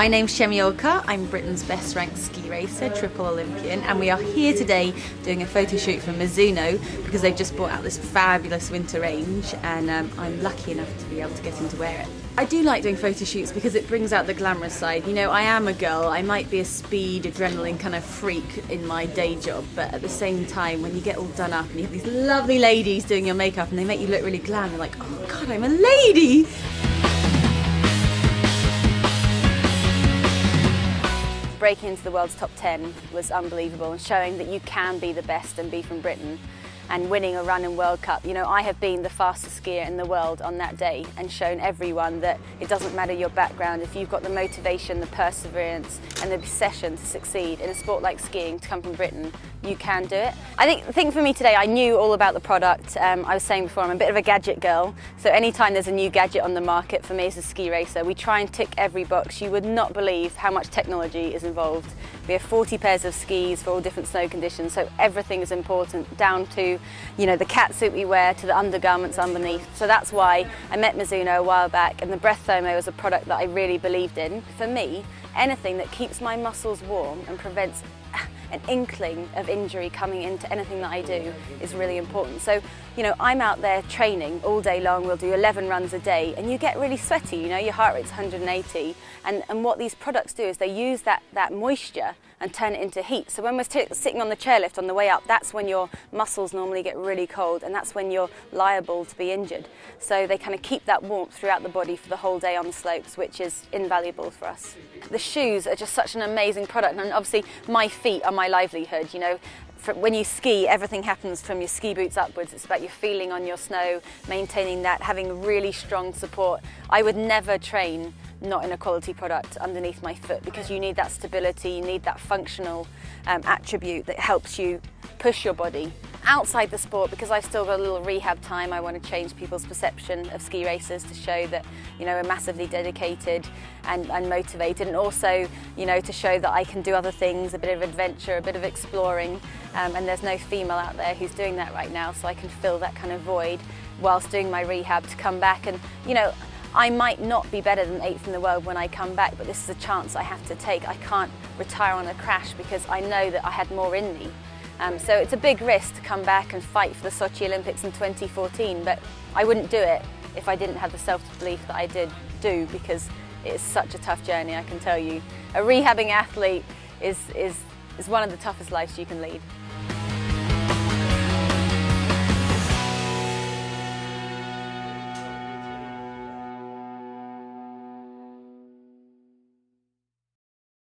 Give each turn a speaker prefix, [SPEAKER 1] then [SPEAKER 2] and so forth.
[SPEAKER 1] My name's Chemmy. I'm Britain's best ranked ski racer, triple Olympian, and we are here today doing a photo shoot for Mizuno because they've just brought out this fabulous winter range, and um, I'm lucky enough to be able to get in to wear it. I do like doing photo shoots because it brings out the glamorous side. You know, I am a girl, I might be a speed, adrenaline kind of freak in my day job, but at the same time, when you get all done up and you have these lovely ladies doing your makeup and they make you look really glam, you're like, oh god, I'm a lady!
[SPEAKER 2] Breaking into the world's top 10 was unbelievable and showing that you can be the best and be from Britain and winning a run in World Cup. You know, I have been the fastest skier in the world on that day and shown everyone that it doesn't matter your background, if you've got the motivation, the perseverance and the obsession to succeed in a sport like skiing, to come from Britain, you can do it. I think the thing for me today, I knew all about the product. Um, I was saying before, I'm a bit of a gadget girl. So anytime there's a new gadget on the market for me as a ski racer, we try and tick every box. You would not believe how much technology is involved. We have 40 pairs of skis for all different snow conditions, so everything is important, down to you know the cat suit we wear to the undergarments underneath. So that's why I met Mizuno a while back, and the Breath Thermo is a product that I really believed in. For me, anything that keeps my muscles warm and prevents an inkling of injury coming into anything that I do is really important. So, you know, I'm out there training all day long, we'll do 11 runs a day, and you get really sweaty, you know, your heart rate's 180. And, and what these products do is they use that, that moisture and turn it into heat. So when we're sitting on the chairlift on the way up, that's when your muscles normally get really cold and that's when you're liable to be injured. So they kind of keep that warmth throughout the body for the whole day on the slopes, which is invaluable for us. The shoes are just such an amazing product and obviously my feet are my livelihood, you know, when you ski, everything happens from your ski boots upwards. It's about your feeling on your snow, maintaining that, having really strong support. I would never train not in a quality product underneath my foot because you need that stability, you need that functional um, attribute that helps you push your body. Outside the sport, because I've still got a little rehab time, I want to change people's perception of ski racers to show that, you know, we're massively dedicated and, and motivated and also, you know, to show that I can do other things, a bit of adventure, a bit of exploring um, and there's no female out there who's doing that right now so I can fill that kind of void whilst doing my rehab to come back and, you know, I might not be better than eighth in the world when I come back, but this is a chance I have to take. I can't retire on a crash because I know that I had more in me. Um, so it's a big risk to come back and fight for the Sochi Olympics in 2014, but I wouldn't do it if I didn't have the self-belief that I did do because it's such a tough journey, I can tell you. A rehabbing athlete is, is, is one of the toughest lives you can lead.